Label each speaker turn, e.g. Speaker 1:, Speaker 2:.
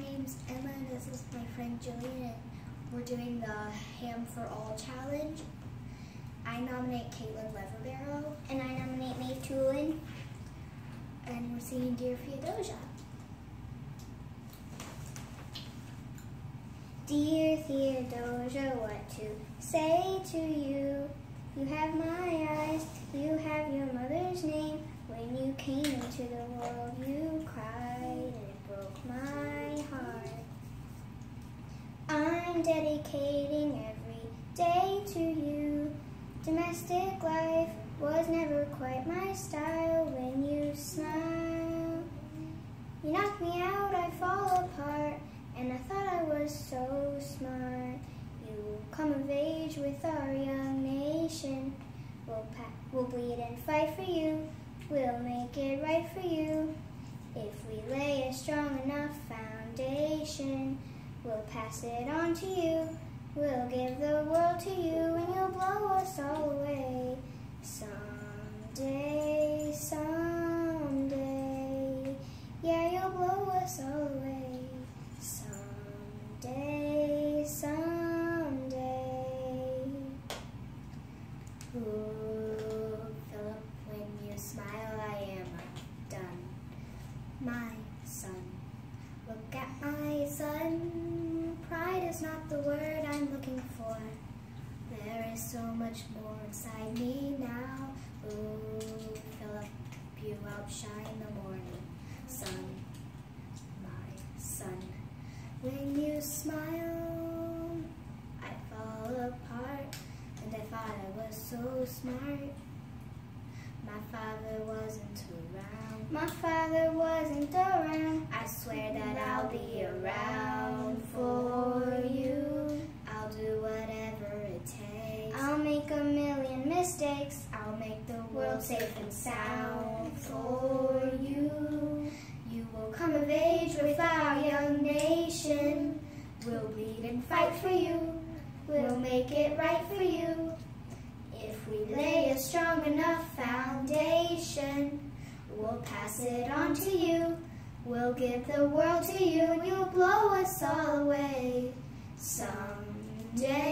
Speaker 1: name's Emma, and this is my friend Jillian, and we're doing the Ham for All challenge. I nominate Caitlin Leverbarrow,
Speaker 2: And I nominate Maeve Tulin.
Speaker 1: and we're singing Dear Theodosia.
Speaker 2: Dear Theodosia, what to say to you? You have my eyes, you have your mother's name. When you came into the world, you cried, and it broke my heart. Dedicating every day to you. Domestic life was never quite my style when you smile. You knock me out, I fall apart, and I thought I was so smart. You come of age with our young nation. We'll, we'll bleed and fight for you. We'll make it right for you. If we lay a strong enough foundation, we'll pass it on to you. We'll give the world to you, and you'll blow us all away.
Speaker 1: Look at my son. Pride is not the word I'm looking for. There is so much more inside me now. Ooh, Philip, you outshine the morning sun. My son, when you smile, I fall apart, and I thought I was so smart. My father wasn't around.
Speaker 2: My father wasn't around.
Speaker 1: I swear that I'll be around for you. I'll do whatever it takes.
Speaker 2: I'll make a million mistakes.
Speaker 1: I'll make the world safe and sound for you. You will come of age with our young nation. We'll bleed and fight for you. We'll make it right for you. If we lay a strong we'll pass it on to you. We'll give the world to you and you'll blow us all away. Someday, someday.